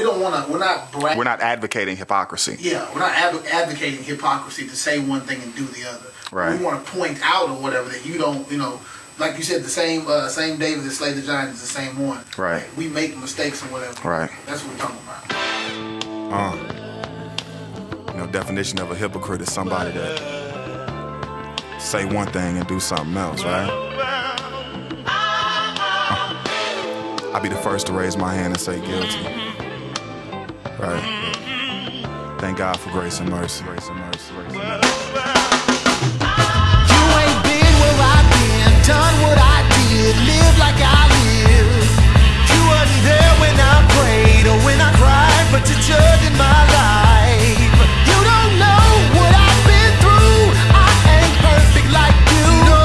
we don't want to. We're not. Bra- we're not advocating hypocrisy. Yeah, we're not adv- advocating hypocrisy to say one thing and do the other. Right. We want to point out or whatever that you don't. You know, like you said, the same uh, same David that slayed the giant is the same one. Right. We make mistakes and whatever. Right. That's what we're talking about. Uh, you know, definition of a hypocrite is somebody that say one thing and do something else, right? Uh, I'll be the first to raise my hand and say guilty. Right. Thank God for grace and mercy. Grace and mercy. Grace and mercy. You ain't been where I've been, done what I did, lived like I. You wasn't there when I prayed or when I cried, but you're judging my life. You don't know what I've been through. I ain't perfect like you. No.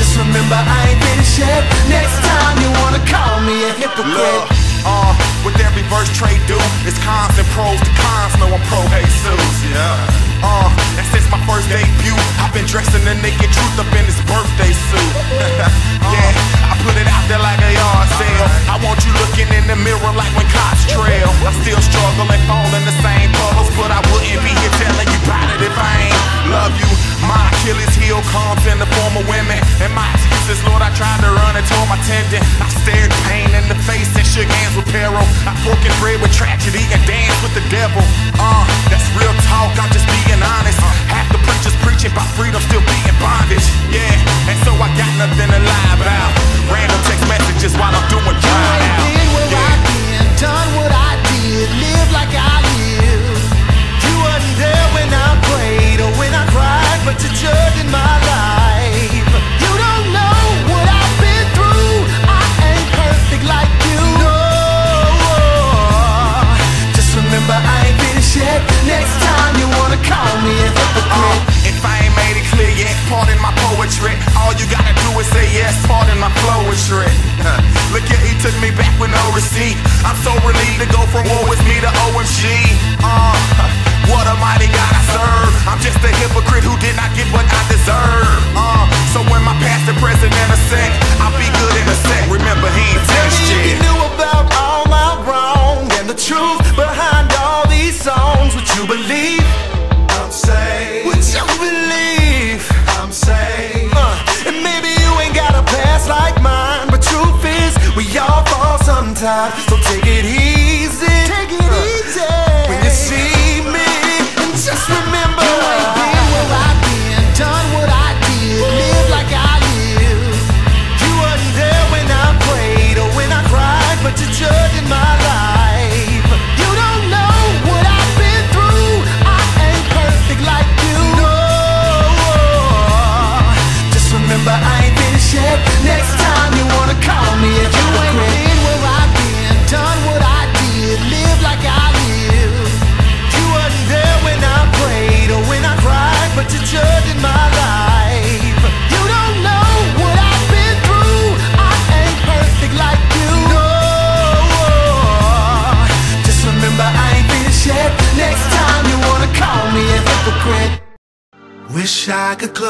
Just remember I ain't finished yet. Next time you wanna call me a hypocrite. Verse trade do, it's cons and pros to cons. No, I'm pro Jesus. Yeah. Uh, and since my first debut, I've been dressing the naked truth up in this birthday suit. yeah, I put it out there like a yard sale. I want you looking in the mirror like when cops trail. I still struggle and fall in the same puddles, but I wouldn't be here telling you about it if I ain't love you. My Achilles heel comes in the form of women, and my excuses, Lord, I tried to run and tore my tendon. I stared pain in the face and shook hands with peril. I broken bread with tragedy and danced with the devil. Uh, that's real talk. I'm just being honest. Half the preachers preaching about freedom, still being bondage. Yeah, and so I got nothing to lie about. Random text messages while I'm doing dry out. I've done what I did, lived like I took me back with no receipt. I'm so relieved to go from war with me to OMG. Uh, what a mighty God I serve. I'm just a hypocrite who did not get what I deserve. Uh, so when my past and present intersect, I'll be good in a sec. Remember, he ain't Tell me if you knew about all my wrong and the truth behind all these songs. Would you believe? I'm saved. Would you believe? I'm saved. Uh, and maybe you ain't got a past like mine, but truth is, we all fall sometimes. So take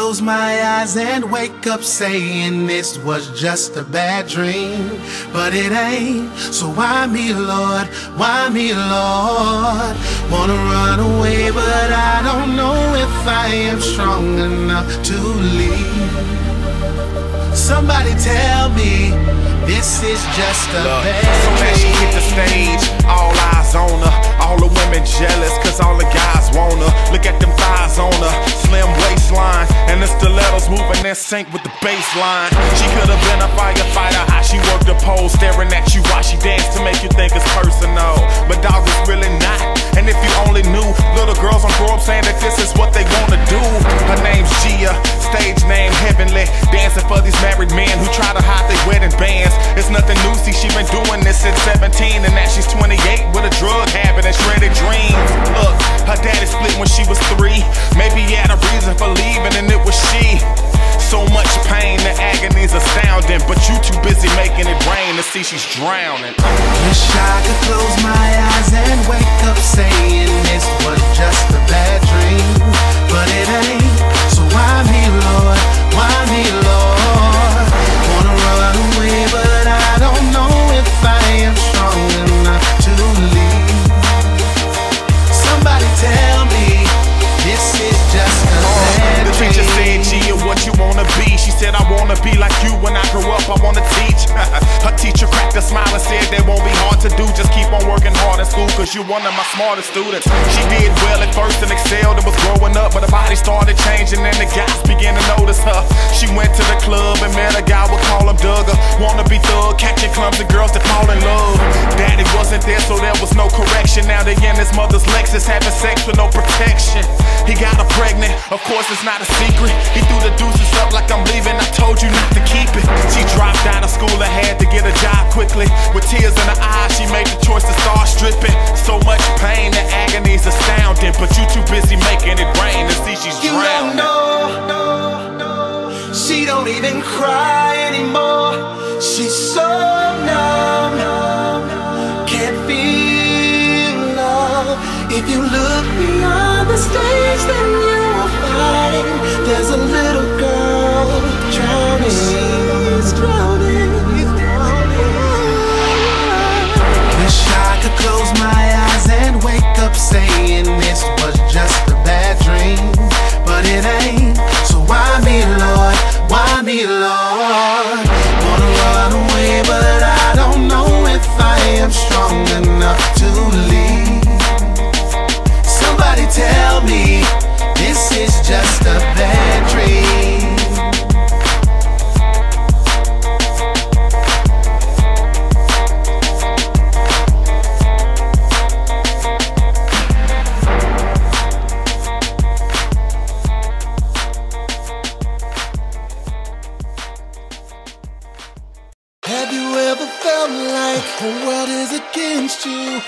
close my eyes and wake up saying this was just a bad dream. But it ain't. So why me, Lord? Why me, Lord? Wanna run away, but I don't know if I am strong enough to leave. Somebody tell me this is just a Look, as she hit the stage, all eyes on her. All the women jealous, cause all the guys want her. Look at them thighs on her, slim waistline. And the stilettos moving in sync with the baseline. She could have been a firefighter, how she worked the pole, staring at you while she danced to make you think it's personal. But dog, it's really not. And if you only knew, little girls on grow up saying that this is what they wanna do. Stage name Heavenly. Dancing for these married men who try to hide their wedding bands. It's nothing new, see, she been doing this since 17, and now she's 28 with a drug habit and shredded dreams. Look, her daddy split when she was three. Maybe he had a reason for leaving, and it was she. So much pain, the agony's astounding. But you too busy making it rain to see she's drowning. Wish I could close my eyes and wake up saying this was just a bad dream. But it ain't. So why me, Lord? Why me, Lord? Wanna run away, but I don't know if I am strong wanna be. She said, I wanna be like you when I grow up, I wanna teach. Her teacher cracked a smile and said, That won't be hard to do, just keep on working hard at school, cause you're one of my smartest students. She did well at first and excelled and was growing up, but her body started changing and the guys began to notice her. She went to the club and met a guy, we'll call him Dugger. Wanna be thug, catching clumsy girls that fall in love. Daddy wasn't there, so there was no correction. Now they in his mother's Lexus, having sex with no protection. He got her pregnant, of course it's not a secret. He threw the deuces up like I'm leaving, I told you not to keep it. She dropped out of school and had to get a job quickly. With tears in her eyes, she made the choice to start stripping. So much pain, the agony's astounding. But you too busy making it rain to see she's You don't know, she don't even cry anymore. She's so numb, can't feel love. If you look beyond the stage, then you will find there's a little drowning. She's drowning. Wish I could close my eyes and wake up saying this was just a bad dream, but it ain't. So why me, Lord? Why me, Lord? Wanna run away, but I don't know if I am strong enough to leave.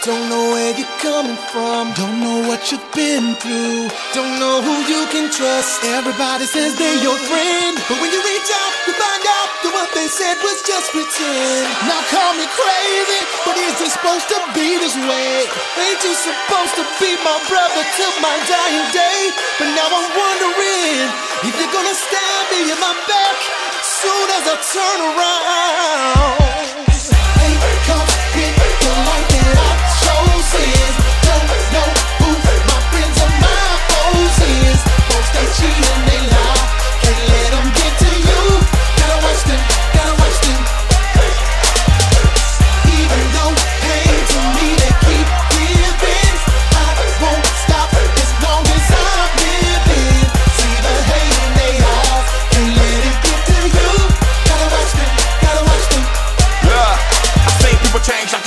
Don't know where you're coming from, don't know what you've been through, don't know who you can trust. Everybody says they're your friend, but when you reach out, you find out that what they said was just pretend. Now call me crazy, but is it supposed to be this way? Ain't you supposed to be my brother till my dying day? But now I'm wondering if you're gonna stab me in my back soon as I turn around. Because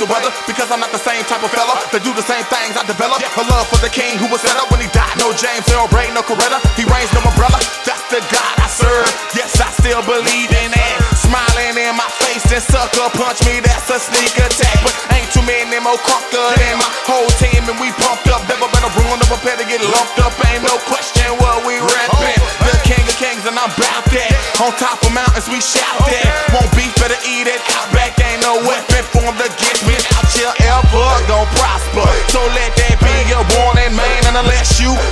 I'm not the brother because i'm not the same type of fella that do the same things I develop. A love for the king who was set up when he. No James Earl Ray, no Coretta. He reigns no umbrella. That's the God I serve. Yes, I still believe in it. Smiling in my face and sucker punch me. That's a sneak attack. But ain't too many more conquer than my whole team and we pumped up. Never been a of a pet to get lumped up. Ain't no question what we reppin'. The king of kings and I'm bout that. On top of mountains we shout that. Won't beef, better eat it. Outback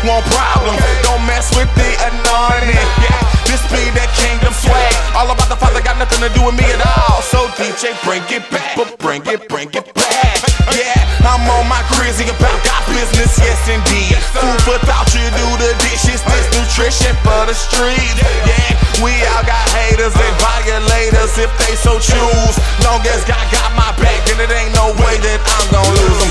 want problems, don't mess with the anointing. Yeah, this be that kingdom swag. All about the father got nothing to do with me at all. So DJ, bring it back, but bring it, bring it back. Yeah, I'm on my crazy about God business, yes indeed. Food for thought, you do the dishes. This nutrition for the streets. Yeah, we all got haters and violators if they so choose. Long as God got my back, then it ain't no way that I'm gonna lose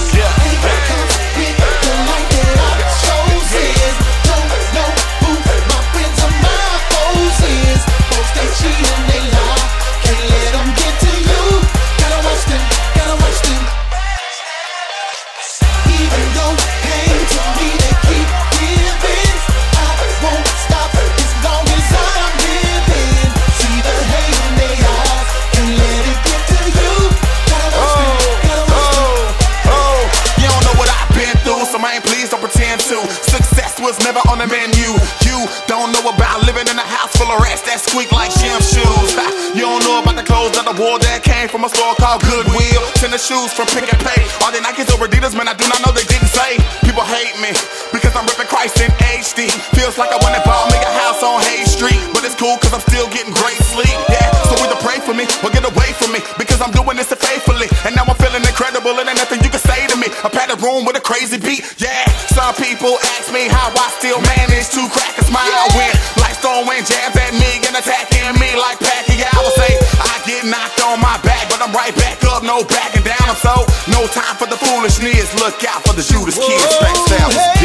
from a store called Goodwill. Tennis shoes from Pick and Pay. Are they Nikes or Adidas? Man, I do not know. They didn't say. People hate me because I'm ripping Christ in HD. Feels like I and bought me a house no backing down, so no time for the foolishness. Look out for the Judas kids, backstab.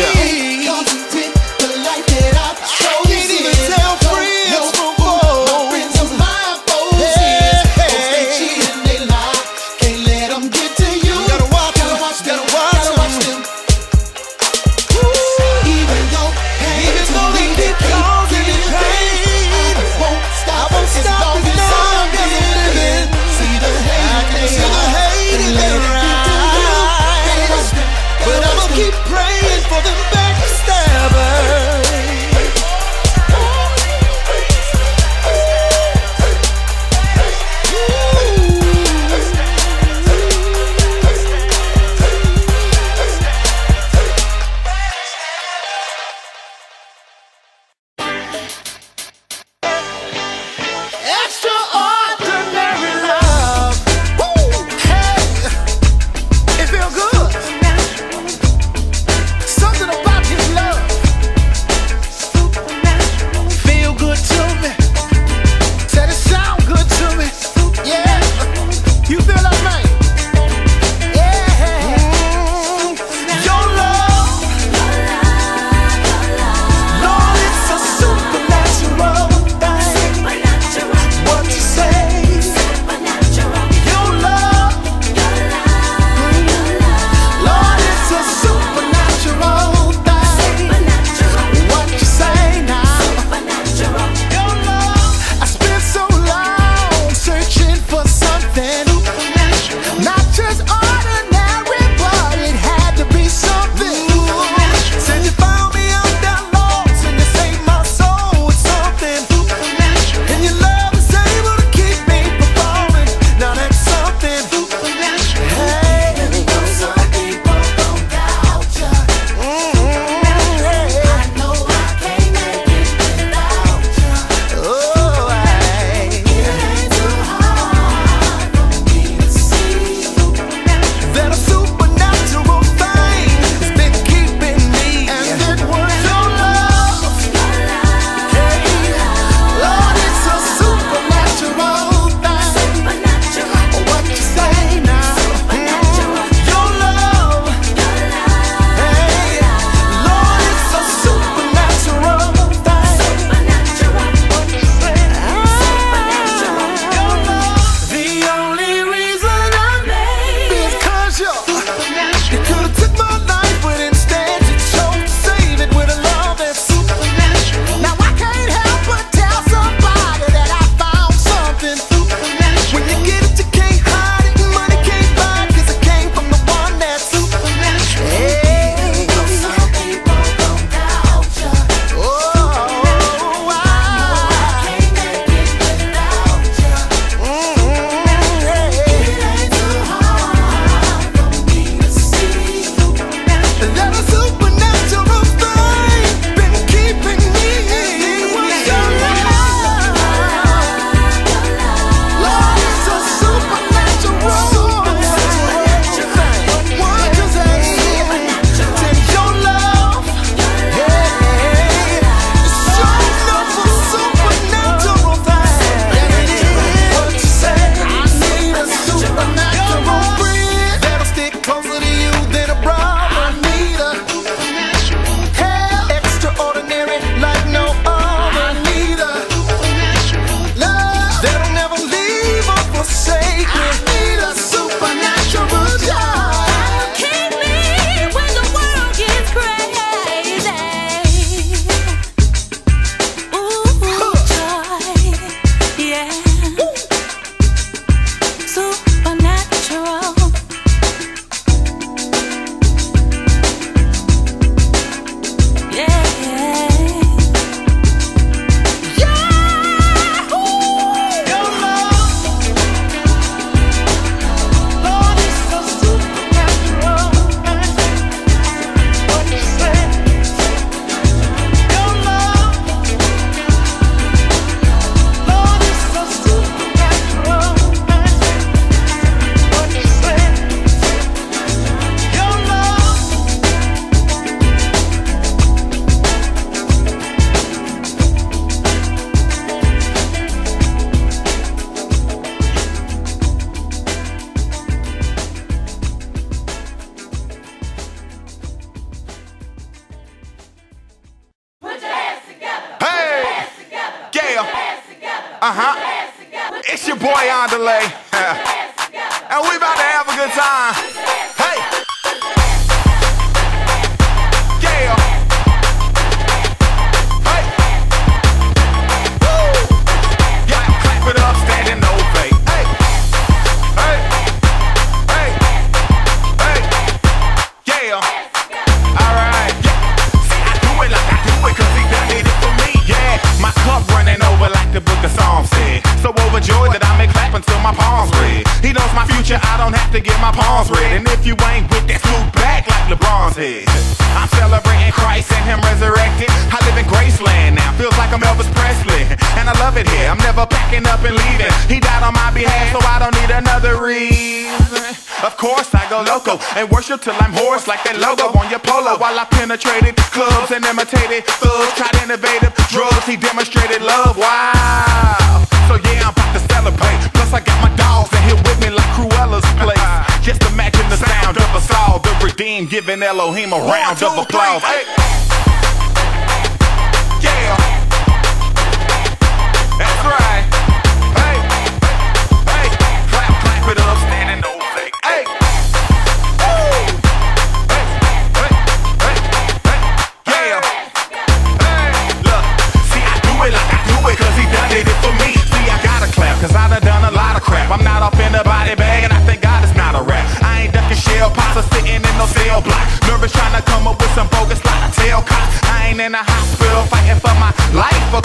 till I'm hoarse like that logo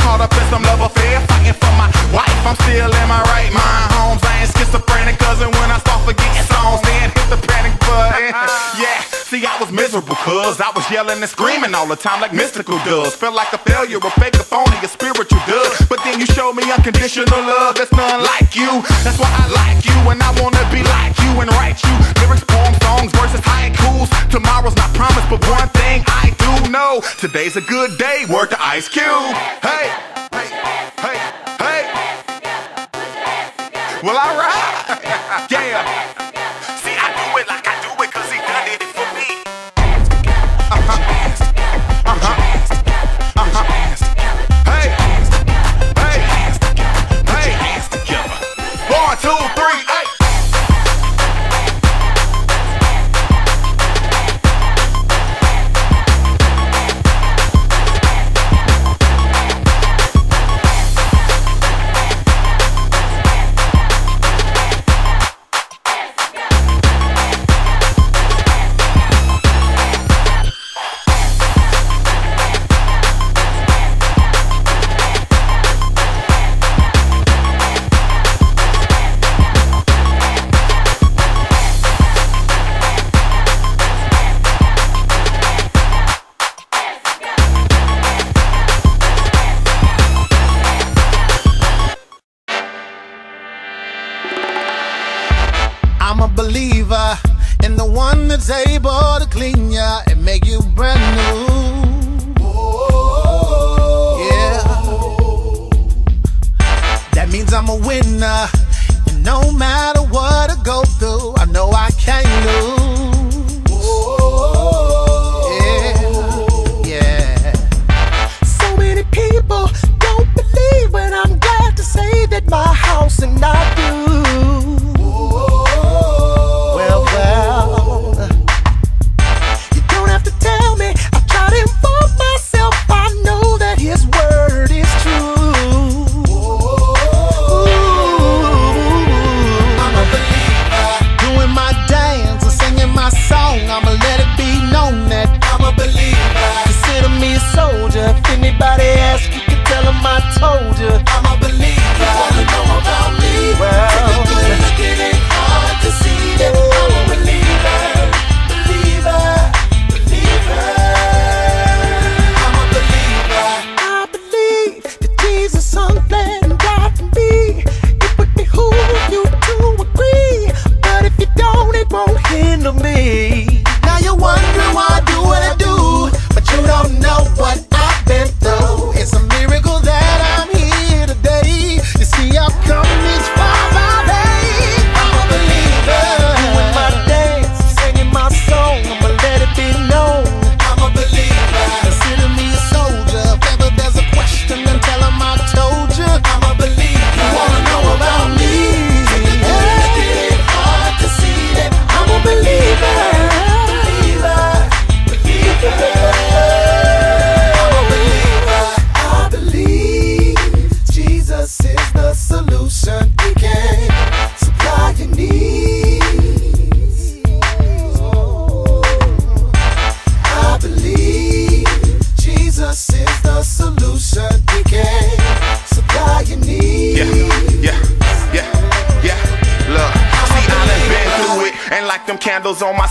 caught up in some love affair, fighting for my wife. I'm still in my right mind. Homes, I ain't schizophrenic, cousin. When I start forgetting songs, then hit the panic button. Yeah, see, I was miserable, cuz I was yelling and screaming all the time like Mystikal does. Felt like a failure, a fake, a phony, a spiritual dud. You show me unconditional love that's none like you. That's why I like you and I wanna be like you and write you lyrics, poems, songs, verses, haikus. Tomorrow's not promised, but one thing I do know: today's a good day. Word to Ice Cube. Hey, hey, hey, hey. Well, alright.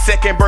Second birthday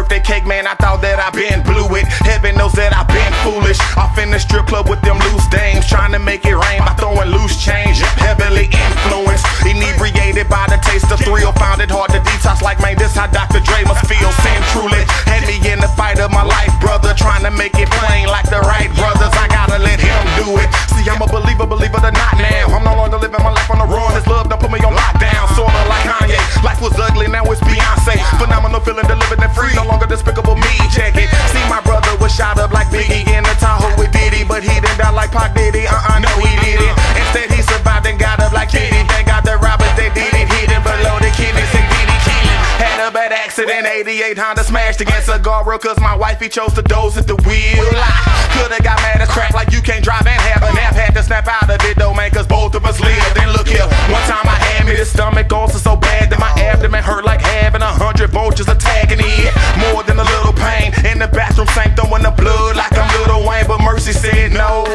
Honda smashed against a guardrail cause my wife he chose to doze at the wheel. I coulda got mad as crap like you can't drive and have a nap. Had to snap out of it though, man, cause both of us live. Then look here, one time I had me the stomach ulcer so bad that my abdomen hurt like having a hundred vultures attacking it. More than a little pain in the bathroom sink, throwing the blood like I'm Lil Wayne, but Mercy said no.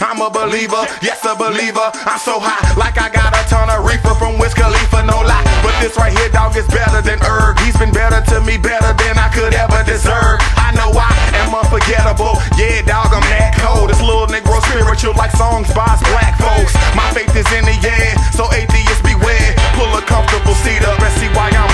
I'm a believer, yes a believer. I'm so high, like I got a ton of reefer from Wiz Khalifa, no lie. But this right here, dog, is better than Erg. He's been better to me, better than I could ever deserve. I know I am unforgettable. Yeah, dog, I'm that cold. This little Negro spiritual like songs by black folks. My faith is in the air, so atheists beware. Pull a comfortable seat up and see why I'm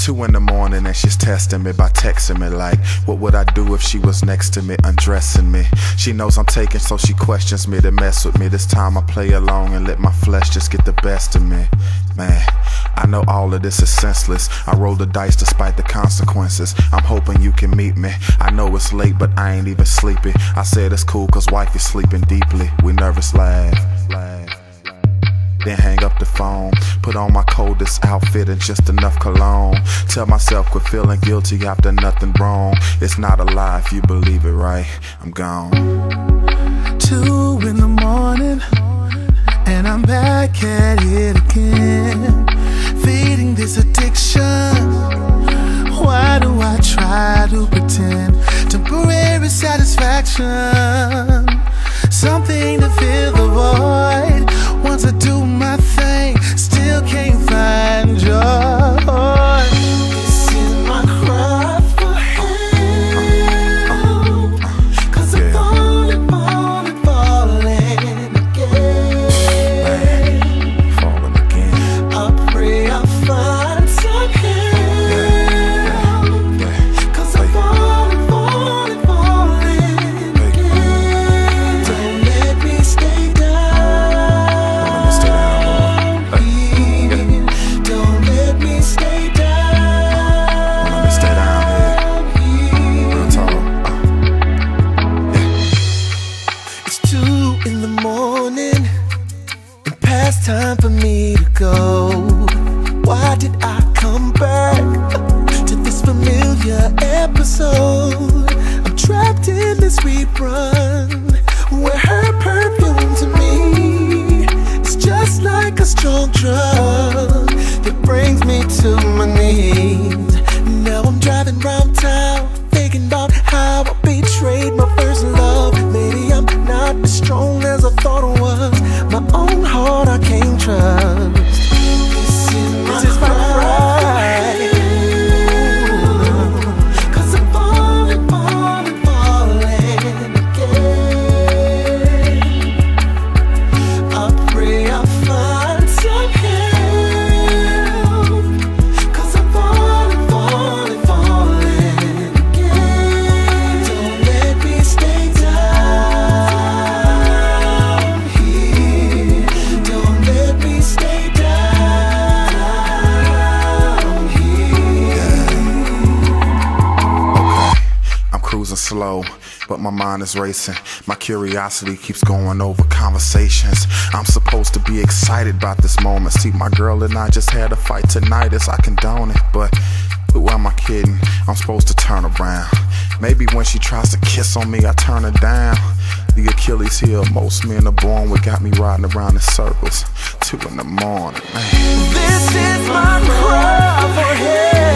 Two in the morning and she's testing me by texting me like, what would I do if she was next to me, undressing me? She knows I'm taking, so she questions me to mess with me. This time I play along and let my flesh just get the best of me. Man, I know all of this is senseless. I roll the dice despite the consequences. I'm hoping you can meet me. I know it's late, but I ain't even sleepy. I said it's cool cause wife is sleeping deeply. We nervous laugh, laugh. Then hang up the phone. Put on my coldest outfit and just enough cologne. Tell myself quit feeling guilty after nothing wrong. It's not a lie if you believe it, right? I'm gone. Two in the morning, and I'm back at it again. Feeding this addiction. Why do I try to pretend? Temporary satisfaction. Something to fill the void. Once I do my is racing. My curiosity keeps going over conversations. I'm supposed to be excited about this moment. See, my girl and I just had a fight tonight, as I condone it. But who am I kidding? I'm supposed to turn around. Maybe when she tries to kiss on me, I turn her down. The Achilles heel most men are born with got me riding around in circles. Two in the morning, man. This is my cry for help.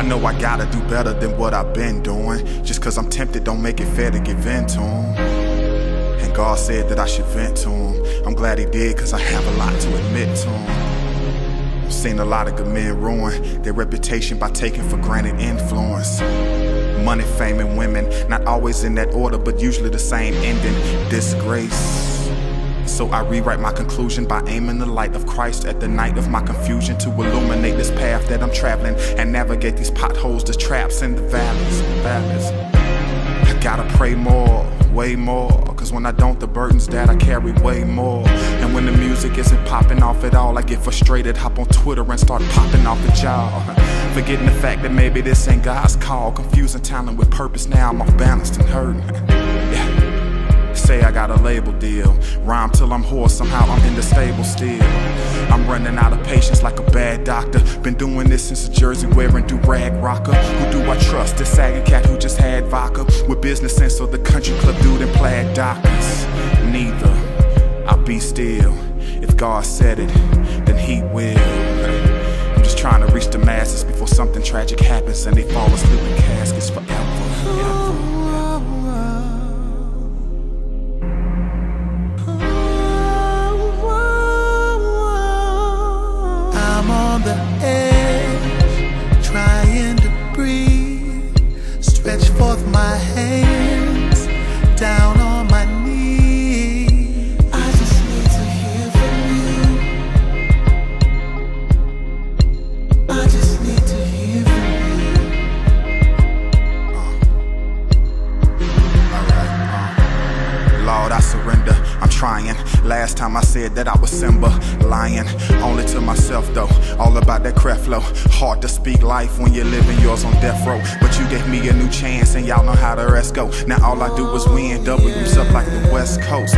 I know I gotta do better than what I've been doing. Just cause I'm tempted, don't make it fair to give vent to him. And God said that I should vent to him. I'm glad he did, cause I have a lot to admit to him. I've seen a lot of good men ruin their reputation by taking for granted influence. Money, fame, and women, not always in that order, but usually the same ending disgrace. So I rewrite my conclusion by aiming the light of Christ at the night of my confusion to illuminate this path that I'm traveling and navigate these potholes, the traps, and the valleys. valleys. I gotta pray more, way more. Cause when I don't, the burdens that I carry way more. And when the music isn't popping off at all, I get frustrated, hop on Twitter and start popping off the jaw. Forgetting the fact that maybe this ain't God's call. Confusing talent with purpose, now I'm off balanced and hurting. Say I got a label deal. Rhyme till I'm hoarse, somehow I'm in the stable still. I'm running out of patience like a bad doctor. Been doing this since a jersey wearing do rag rocker. Who do I trust? This sagging cat who just had vodka with business sense or the country club dude in plaid dockers? Neither. I'll be still. If God said it, then He will. I'm just trying to reach the masses before something tragic happens and they fall asleep in caskets forever. forever. But you gave me a new chance, and y'all know how the rest go. Now all I do is win. W's up like the West Coast.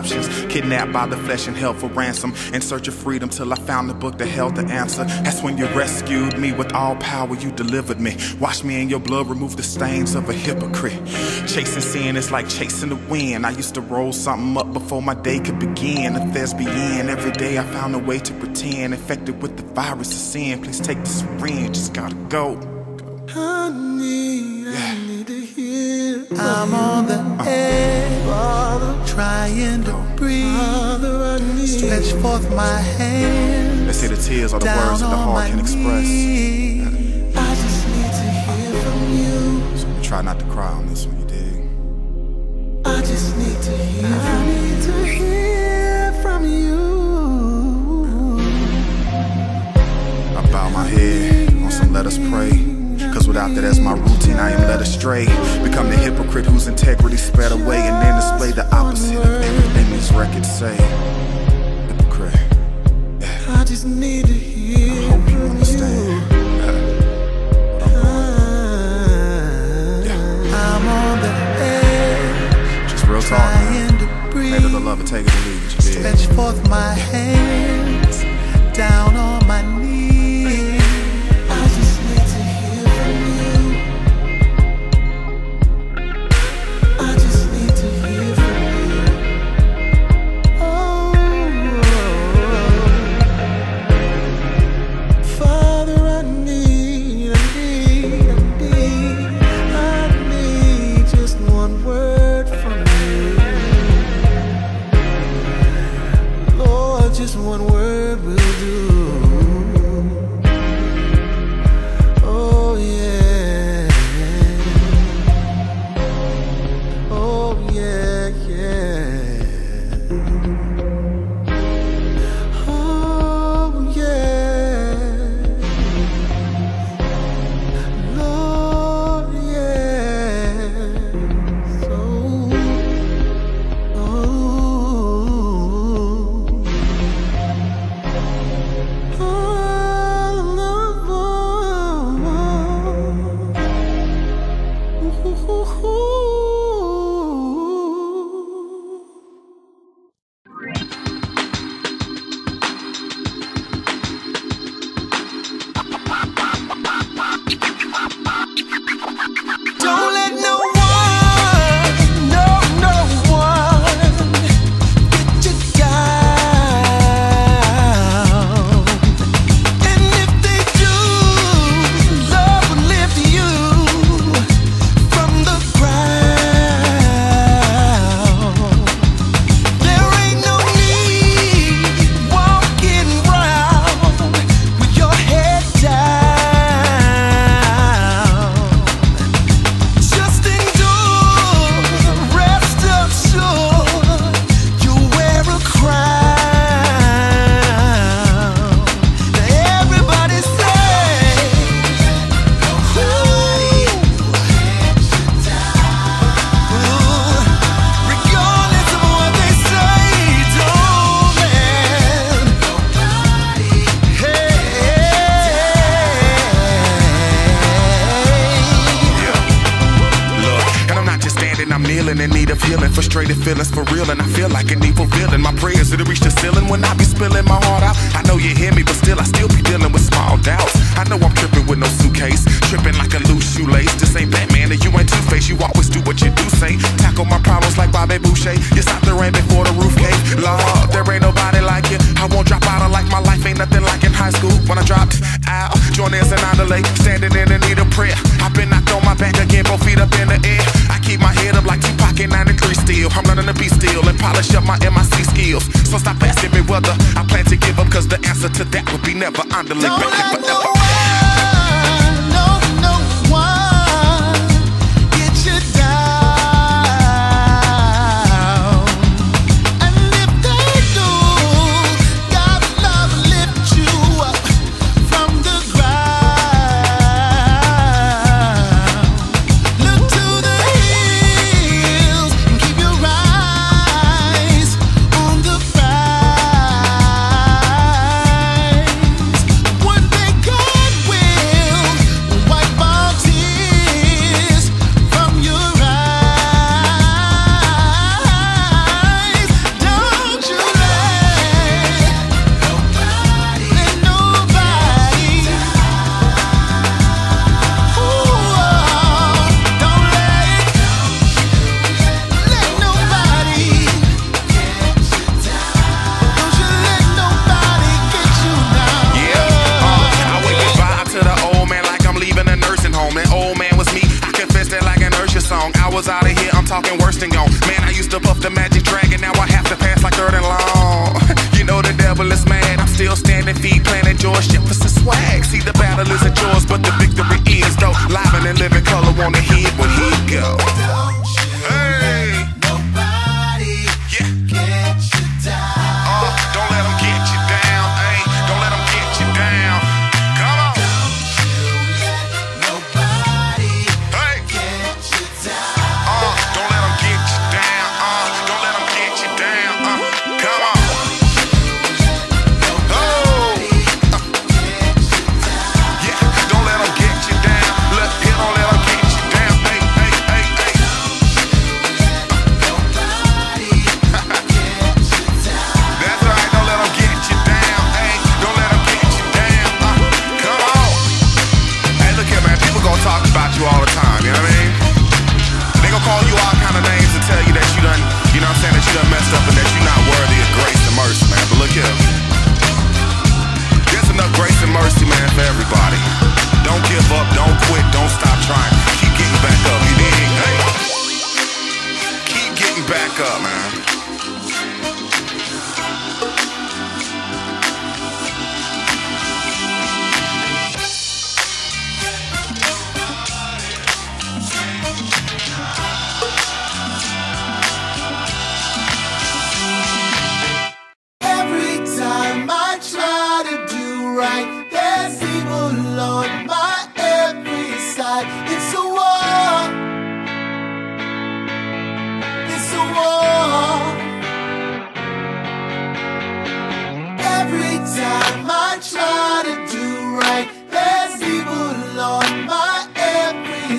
Options. Kidnapped by the flesh and held for ransom. In search of freedom till I found the book that held the answer. That's when you rescued me with all power, you delivered me. Wash me in your blood, remove the stains of a hypocrite. Chasing sin is like chasing the wind. I used to roll something up before my day could begin. A thespian, every day I found a way to pretend. Infected with the virus of sin. Please take the syringe, just gotta go. I need, I need to hear. I'm on the edge, uh-huh. Trying to breathe. Stretch forth my hands. They say the tears are the words that the heart can express. knees. I just need to hear from you. So try not to cry on this one, you dig? I just need to hear. I need to hear from you. I bow my head on some let us pray. Cause without that as my routine, I am led astray. Become the hypocrite whose integrity sped away and then display the opposite of everything these records say. Hypocrite. I just need to hear Hope you understand. Ah. I'm on the edge, Just real talk, to the love take it or leave it. Stretch forth my hands, down on my knees.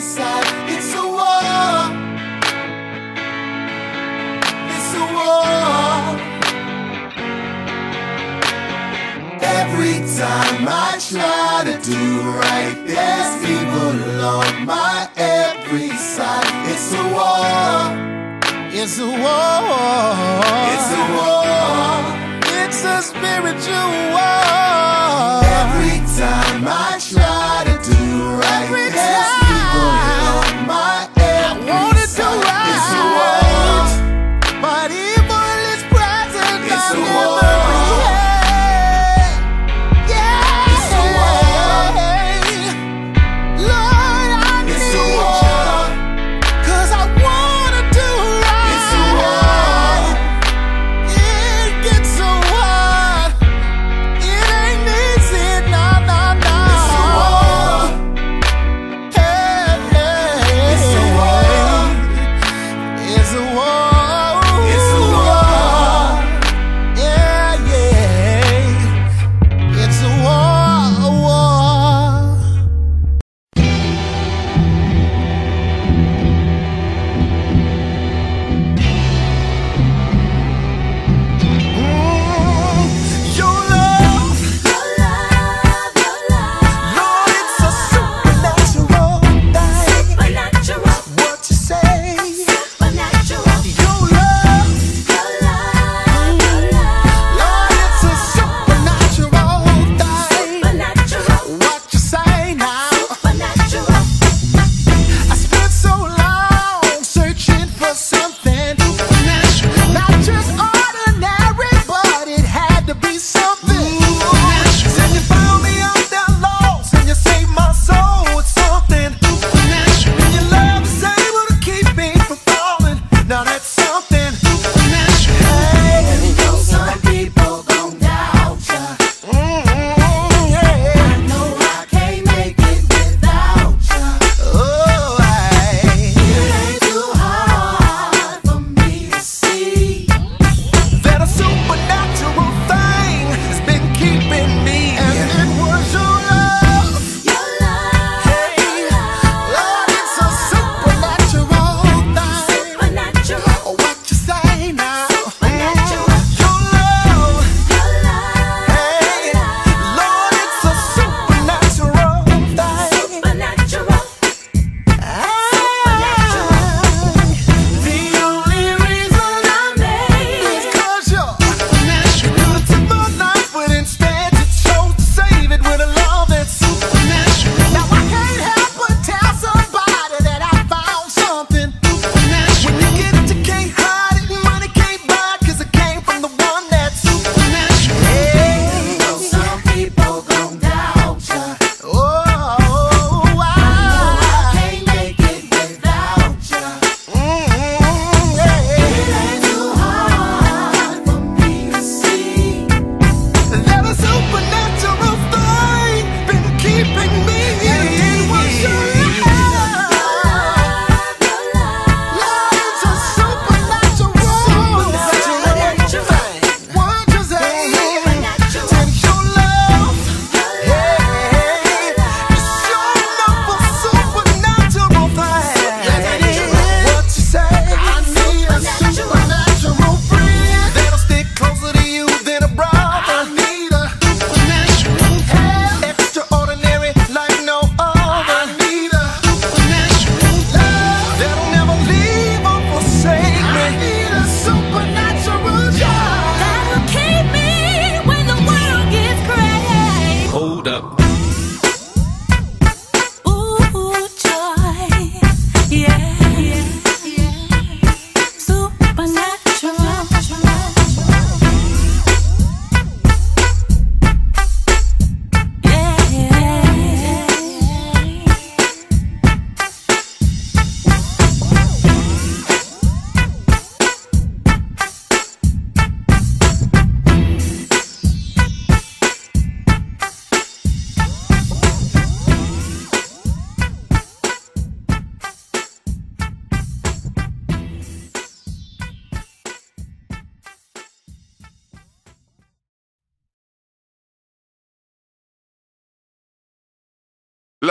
wayside. It's a war. It's a war. Every time I try to do right, there's people on my every side. It's a war. It's a war. It's a war. It's a spiritual war. Every time I try.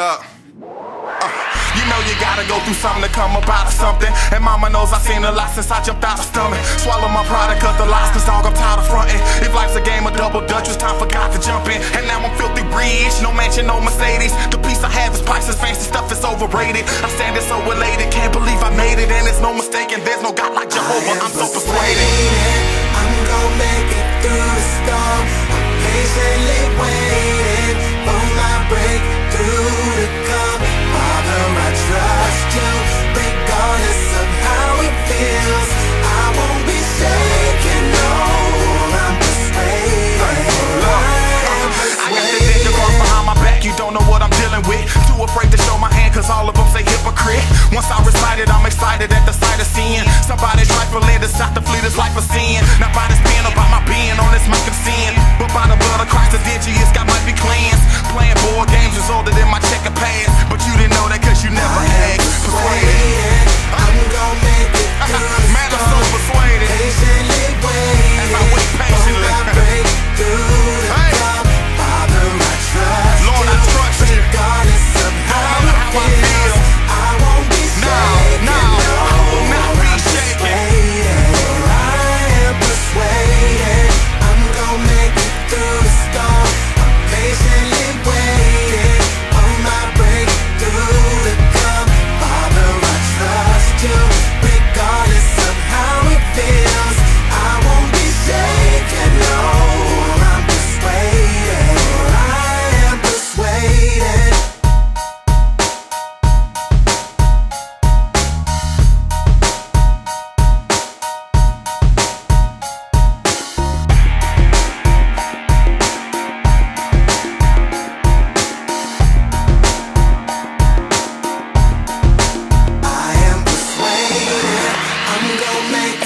Look. Uh, you know you gotta go through something to come up out of something. And mama knows I've seen a lot since I jumped out of stomach. Swallow my pride and cut the lies, cause dog, I'm tired of fronting. If life's a game of double dutch, it's time for God to jump in. And now I'm filthy rich, no mansion, no Mercedes. The peace I have is priceless, fancy stuff is overrated. I stand there so elated, can't believe I made it. And it's no mistake, and there's no God like Jehovah, I'm so persuaded. I'm gonna make it through the storm. I'm patiently waiting for my breakthrough Too afraid to show my hand, cause all of them say hypocrite. Once I recite it, I'm excited at the sight of seeing somebody trifling, flee this life of sin. Not by about my being on this mic. But by the blood of might be cleansed. Playing board games in my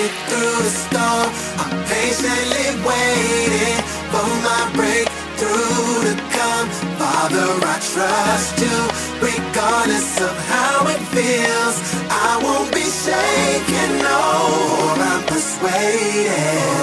it through the storm. I'm patiently waiting for my breakthrough to come. Father, I trust you, regardless of how it feels. I won't be shaken, no, I'm persuaded.